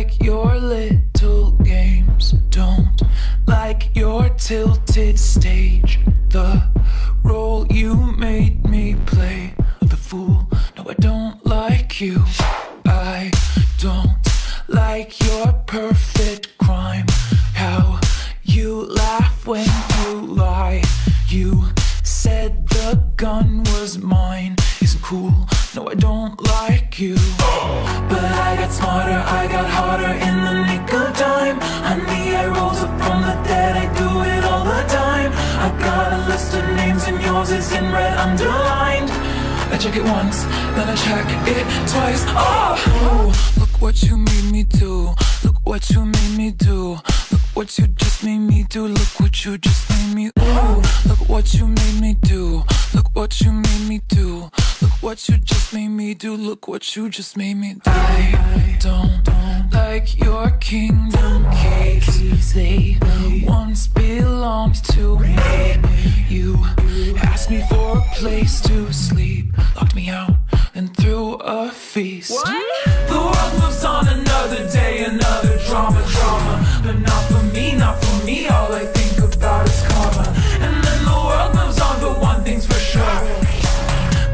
like your little games. Don't like your tilted stage. The role you made me play. The fool. No, I don't like you. I don't like your perfect crime. How you laugh when you lie. You said the gun was mine. Isn't cool. No, I don't like you. But I got smarter, I got in red underlined. I check it once, then I check it twice. Oh, look what you made me do. Look what you made me do. Look what you just made me do. Look what you just made me. Ooh, look what you made me do. Look what you made me do. Look what you just made me do. Look what you just made me do. I don't, don't like your kingdom keys. And a feast. The world moves on another day, another drama, drama. But not for me, not for me. All I think about is karma. And then the world moves on, but one thing's for sure.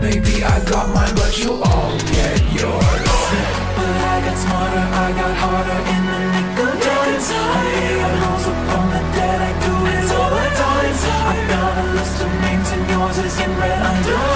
Maybe I got mine, but you'll all get yours. But I got smarter, I got harder in the nick of time. Honey, I rose up from the dead, I do it all the time. I got a list of names, and yours is in red underlined.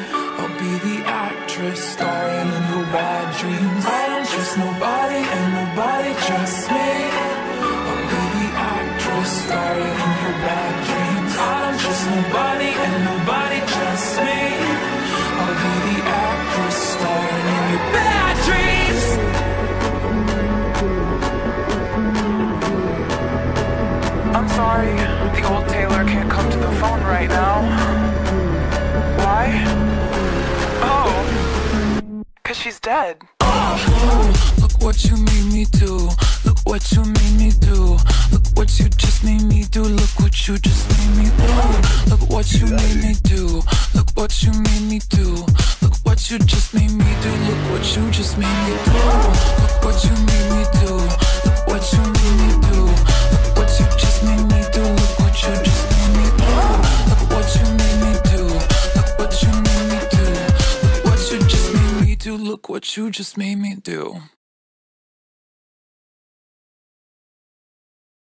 Be the actress starring she's dead. look what you made me do. Look what you made me do. Look what you just made me do. Look what you just made me do. Look what you made me do. Look what you made me do. Look what you just made me do. Look what you just made me do. Look what you made me do. Do. Look what you just made me do.